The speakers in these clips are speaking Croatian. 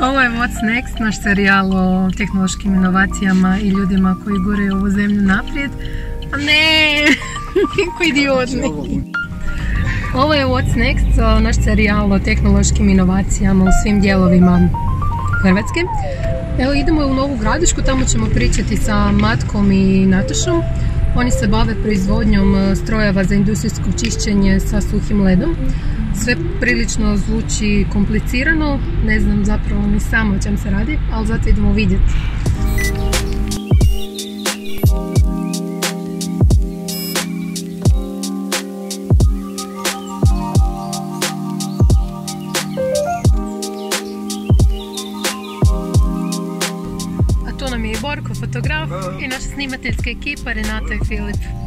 Ovo je What's Next, naš serijal o tehnološkim inovacijama i ljudima koji gure ovu zemlju naprijed. A ne, koji idiotni. Ovo je What's Next, naš serijal o tehnološkim inovacijama u svim dijelovima Hrvatske. Evo idemo u Novu Gradišku, tamo ćemo pričati sa Matkom i Natašom. Oni se bave proizvodnjom e, strojeva za industrijsko čišćenje sa suhim ledom. Sve prilično zvuči komplicirano, ne znam zapravo ni samo o čem se radi, ali zato idemo vidjeti. Borko, fotograf i naša snimateljska ekipa Renata i Filip.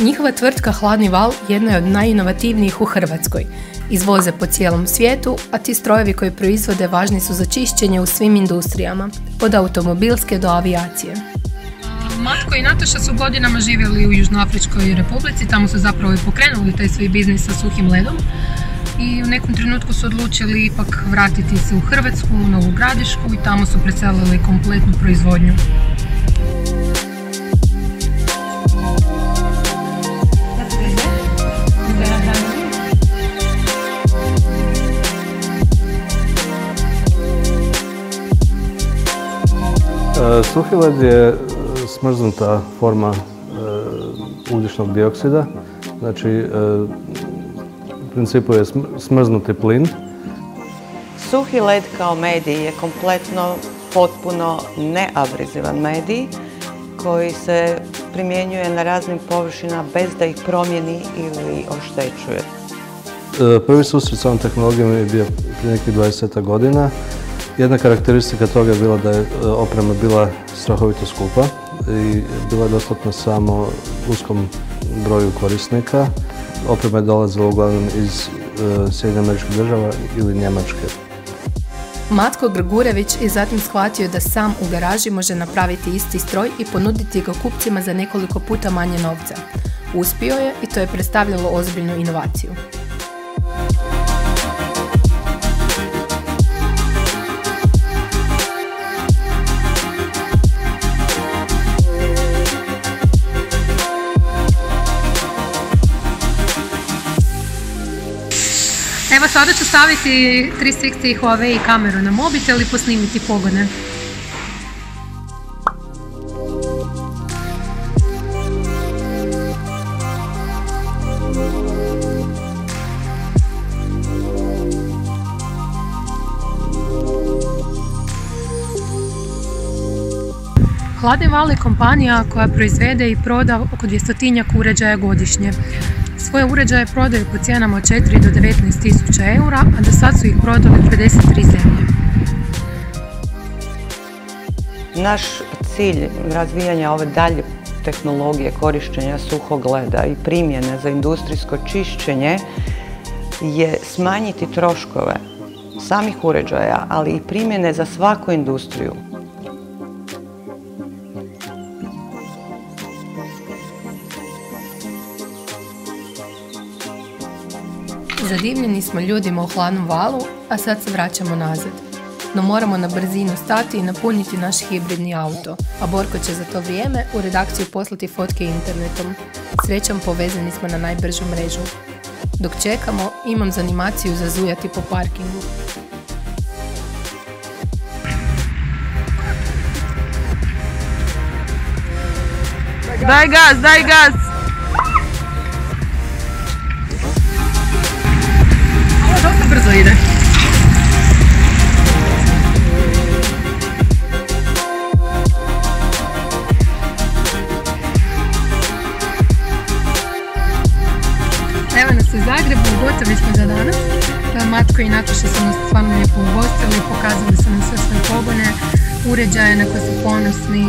Njihova tvrtka Hladni val jedna je od najinovativnijih u Hrvatskoj. Izvoze po cijelom svijetu, a ti strojevi koji proizvode važni su za čišćenje u svim industrijama, od automobilske do avijacije. Matko i Nataša su godinama živjeli u Južnoafričkoj republici, tamo su zapravo i pokrenuli taj svoj biznis sa suhim ledom i u nekom trenutku su odlučili ipak vratiti se u Hrvatsku, u Novu Gradišku i tamo su preselili kompletnu proizvodnju. E, suhi led je smrznuta forma e, ugljičnog dioksida, znači e, principu je smrznuti plin. Suhi led kao medij je kompletno, potpuno neabrizivan medij koji se primjenjuje na raznim površinama bez da ih promijeni ili oštećuje. E, prvi susret s ovom tehnologijom je bio prije nekih 20 godina. Jedna karakteristika toga je bila da je e, oprema bila strahovito skupa i bila je dostupna samo uskom broju korisnika oprema je dolazila uglavnom iz uh, američkih država ili Njemačke. Matko Grgurević je zatim shvatio da sam u garaži može napraviti isti stroj i ponuditi ga kupcima za nekoliko puta manje novca. Uspio je i to je predstavljalo ozbiljnu inovaciju. Sada ću staviti 360 Huawei kameru na mobitel i posnimiti pogone. Hladni val je kompanija koja proizvede i proda oko 200 uređaja godišnje. Svoje uređaje prodaju po cijenama od 4 do 19 tisuća eura, a do sad su ih prodali 53 zemlje. Naš cilj razvijanja ove dalje tehnologije korištenja suhog leda i primjene za industrijsko čišćenje je smanjiti troškove samih uređaja, ali i primjene za svaku industriju. Zadivljeni smo ljudima u hladnom valu, a sad se vraćamo nazad. No moramo na brzinu stati i napuniti naš hibridni auto, a Borko će za to vrijeme u redakciju poslati fotke internetom. Srećom povezani smo na najbržu mrežu. Dok čekamo, imam zanimaciju za zujati po parkingu. Daj gas, daj gas! Gotovi smo za danas. Matko i Nataša su nas stvarno lijepo ugostili, pokazali su nam sve svoje pogone, uređaje na koje su ponosni,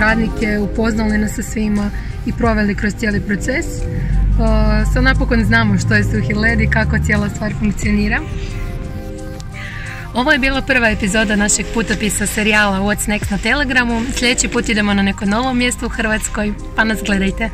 radnike, upoznali nas sa svima i proveli kroz cijeli proces. Sad napokon znamo što je suhi led i kako cijela stvar funkcionira. Ovo je bila prva epizoda našeg putopisa serijala What's Next na Telegramu. Sljedeći put idemo na neko novo mjesto u Hrvatskoj, pa nas gledajte.